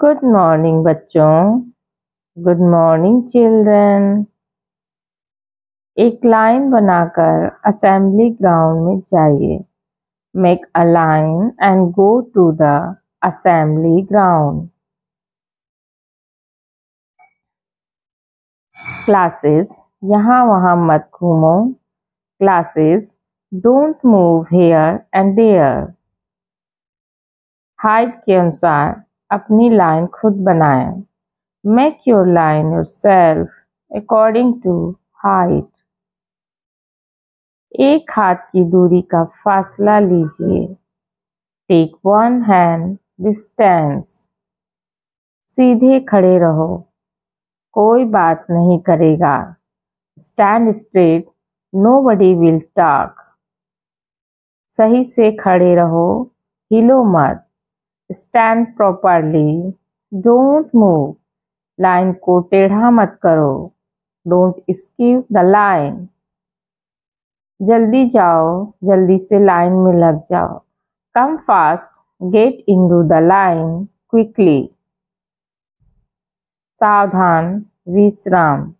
Good morning बच्चों. Good morning children एक line बनाकर असेंबली ग्राउंड में जाइए. Make a line and go to the assembly ground classes यहाँ वहाँ मत घूमो. Classes don't move here and there height के अनुसार अपनी लाइन खुद बनाएँ। Make your line yourself according to height एक हाथ की दूरी का फासला लीजिए। टेक वन हैंड डिस्टेंस सीधे खड़े रहो। कोई बात नहीं करेगा। Stand straight nobody will talk सही से खड़े रहो। हिलो मत। Stand properly don't move line को टेढ़ा मत करो. डोंट स्कीव द लाइन जल्दी जाओ. जल्दी से लाइन में लग जाओ. Come fast get into the line quickly सावधान. विश्राम.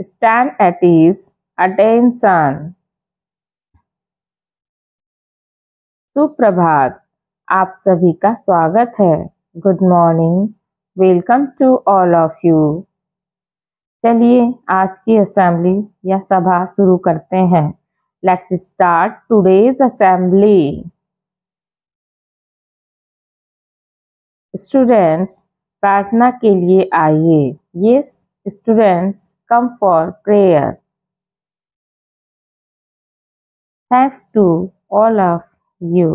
स्टैंड एट इज़ अटेंशन सुप्रभात. आप सभी का स्वागत है। Good morning welcome to all of you चलिए, आज की असेंबली या सभा शुरू करते हैं। Let's start today's assembly students प्रार्थना के लिए आइए। Yes students come for prayer thanks to all of you.